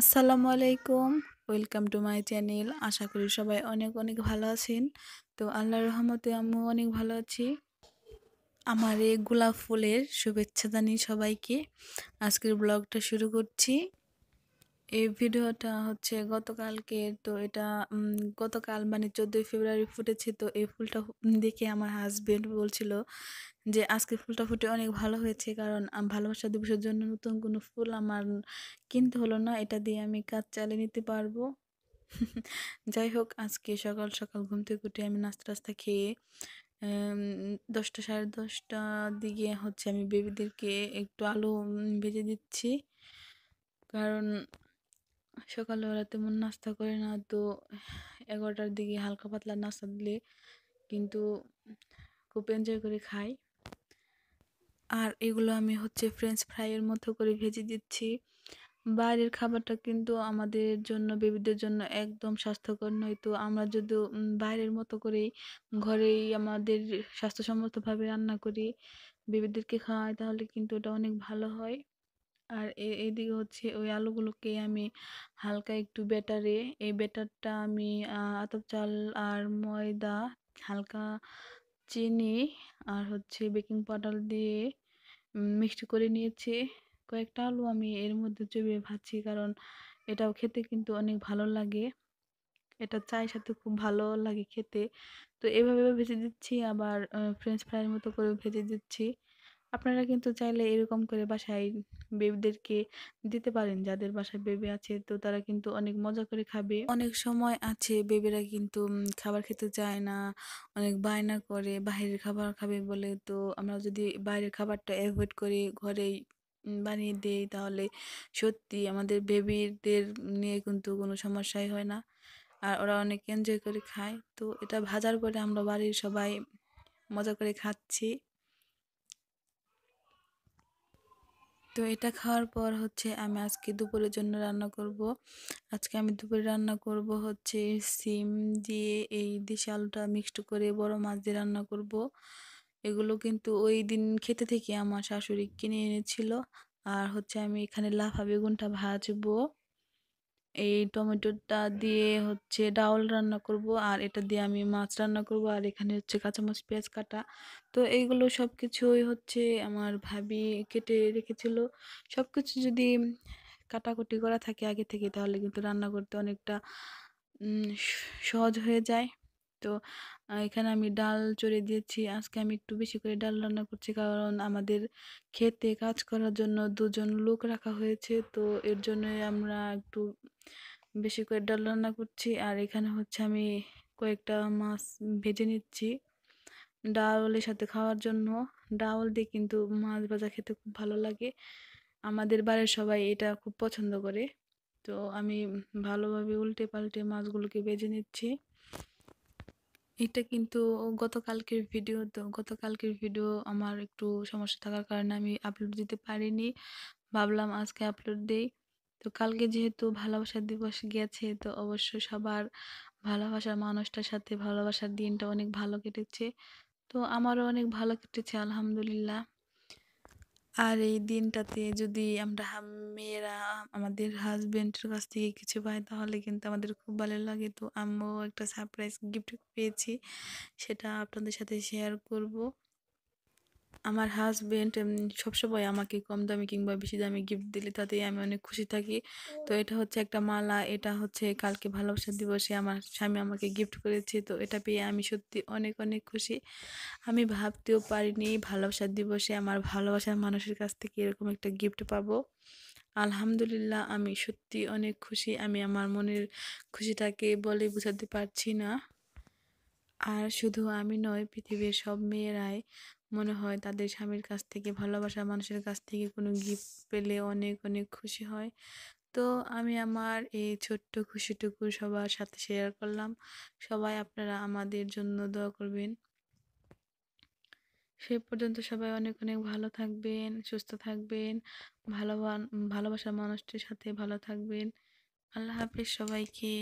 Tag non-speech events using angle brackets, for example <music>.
আসসালামু আলাইকুম। Welcome to my channel আশা করি সবাই অনেক অনেক ভালো আছেন। তো আল্লাহ রহমতে আমিও অনেক ভালো আছি। আমার এই গোলাপ ফুলের শুভেচ্ছা জানি সবাইকে আজকের ব্লগটা শুরু করছি। এই ভিডিওটা হচ্ছে গতকালকে, তো এটা গতকাল মানে চোদ্দোই ফেব্রুয়ারি ফুটেছে, তো এই ফুলটা দেখে আমার হাজবেন্ড বলছিল যে, আজকে ফুলটা ফুটে অনেক ভালো হয়েছে, কারণ ভালোবাসা দিবসের জন্য নতুন কোনো ফুল আমার কিনতে হলো না, এটা দিয়ে আমি কাজ চালিয়ে নিতে পারব। <laughs> যাই হোক, আজকে সকাল সকাল ঘুম থেকে উঠে আমি নাস্তা টাস্তা খেয়ে দশটা সাড়ে দশটা দিকে হচ্ছে আমি বেবিদেরকে একটু আলু ভেজে দিচ্ছি। কারণ সকালে ওরা তেমন নাস্তা করে না। তো এগারোটার দিকে হালকা পাতলা নাস্তা দিলে কিন্তু খুব এনজয় করে খাই। আর এগুলো আমি হচ্ছে ফ্রেঞ্চ ফ্রাইয়ের মতো করে ভেজে দিচ্ছি। বাইরের খাবারটা কিন্তু আমাদের জন্য বেবিদের জন্য একদম স্বাস্থ্যকর নয়। তো আমরা যদি বাইরের মতো করেই ঘরেই আমাদের স্বাস্থ্যসম্মতভাবে রান্না করি বেবিদেরকে খাওয়াই, তাহলে কিন্তু ওটা অনেক ভালো হয়। আর এইদিকে হচ্ছে ওই আলুগুলোকে আমি হালকা একটু ব্যাটারে, এই ব্যাটারটা আমি আতপ চাল আর ময়দা হালকা চিনি আর হচ্ছে বেকিং পাউডার দিয়ে মিক্সড করে নিয়েছি। কয়েকটা আলু আমি এর মধ্যে চবিয়ে ভাজছি কারণ এটাও খেতে কিন্তু অনেক ভালো লাগে। এটা চায়ের সাথে খুব ভালো লাগে খেতে। তো এভাবে ভেজে দিচ্ছি, আবার ফ্রেঞ্চ ফ্রাইয়ের মতো করে ভেজে দিচ্ছি। আপনারা কিন্তু চাইলে এরকম করে বাসায় বেবিদেরকে দিতে পারেন। যাদের বাসায় বেবি আছে, তো তারা কিন্তু অনেক মজা করে খাবে। অনেক সময় আছে বেবিরা কিন্তু খাবার খেতে চায় না, অনেক বায়না করে বাইরের খাবার খাবে বলে। তো আমরা যদি বাইরের খাবারটা অ্যাভয়েড করে ঘরেই বানিয়ে দেই, তাহলে সত্যি আমাদের বেবিদের নিয়ে কিন্তু কোনো সমস্যাই হয় না। আর ওরা অনেক এনজয় করে খায়। তো এটা ভাজার পরে আমরা বাড়ির সবাই মজা করে খাচ্ছি। তো এটা খাওয়ার পর হচ্ছে আমি আজকে দুপুরের জন্য রান্না করব। আজকে আমি দুপুরে রান্না করব হচ্ছে সিম দিয়ে এই দেশি আলুটা মিক্সড করে বড় মাছ দিয়ে রান্না করব। এগুলো কিন্তু ওই দিন খেতে থেকে আমার শাশুড়ি কিনে এনেছিল। আর হচ্ছে আমি এখানে লাফা বেগুনটা ভাজবো। এই টমেটোটা দিয়ে হচ্ছে ডাউল রান্না করব, আর এটা দিয়ে আমি মাছ রান্না করব, আর এখানে হচ্ছে কাঁচামাছ পেঁয়াজ কাটা। তো এইগুলো সব কিছুই হচ্ছে আমার ভাবি কেটে রেখেছিল। সব কিছু যদি কাটাকুটি করা থাকে আগে থেকে, তাহলে কিন্তু রান্না করতে অনেকটা সহজ হয়ে যায়। তো এখানে আমি ডাল চড়ে দিয়েছি। আজকে আমি একটু বেশি করে ডাল রান্না করছি কারণ আমাদের খেতে কাজ করার জন্য দুজন লোক রাখা হয়েছে। তো এর জন্য আমরা একটু বেশি করে ডাল রান্না করছি। আর এখানে হচ্ছে আমি কয়েকটা মাছ ভেজে নিচ্ছি ডাউলের সাথে খাওয়ার জন্য। ডাউল দিয়ে কিন্তু মাছ ভাজা খেতে খুব ভালো লাগে। আমাদের বাড়ির সবাই এটা খুব পছন্দ করে। তো আমি ভালোভাবে উল্টে পাল্টে মাছগুলোকে বেজে নিচ্ছি। এটা কিন্তু গতকালকের ভিডিও তো গতকালকের ভিডিও আমার একটু সমস্যা থাকার কারণে আমি আপলোড দিতে পারিনি। ভাবলাম আজকে আপলোড দেই। তো কালকে যেহেতু ভালোবাসার দিবস গেছে, তো অবশ্যই সবার ভালোবাসার মানুষটার সাথে ভালোবাসার দিনটা অনেক ভালো কেটেছে। তো আমারও অনেক ভালো কেটেছে, আলহামদুলিল্লাহ। আর এই দিনটাতে যদি আমরা মেয়েরা আমাদের হাজবেন্ডের কাছ থেকে কিছু পায়, তাহলে কিন্তু আমাদের খুব ভালো লাগে। তো আমিও একটা সারপ্রাইজ গিফট পেয়েছি, সেটা আপনাদের সাথে শেয়ার করব। আমার হাজব্যান্ড সবসময় আমাকে কম দামি কিংবা বেশি দামি গিফট দিলে তাতেই আমি অনেক খুশি থাকি। তো এটা হচ্ছে একটা মালা, এটা হচ্ছে কালকে ভালোবাসার দিবসে আমার স্বামী আমাকে গিফট করেছে, তো এটা পেয়ে আমি সত্যি অনেক অনেক খুশি। আমি ভাবতেও পারিনি ভালোবাসার দিবসে আমার ভালোবাসার মানুষের কাছ থেকে এরকম একটা গিফট পাবো। আলহামদুলিল্লাহ, আমি সত্যি অনেক খুশি। আমি আমার মনের খুশিটাকে বলে বোঝাতে পারছি না। আর শুধু আমি নয়, পৃথিবীর সব মেয়েরাই মনে হয় তাদের স্বামীর কাছ থেকে ভালোবাসা মানুষের কাছ থেকে কোনো গিফট পেলে অনেক অনেক খুশি হয়। তো আমি আমার এই ছোট্ট খুশিটুকু সবার সাথে শেয়ার করলাম। সবাই আপনারা আমাদের জন্য দোয়া করবেন। সে পর্যন্ত সবাই অনেক অনেক ভালো থাকবেন, সুস্থ থাকবেন। ভালো ভালোবাসার মানুষটির সাথে ভালো থাকবেন। আল্লাহ হাফিজ সবাইকে।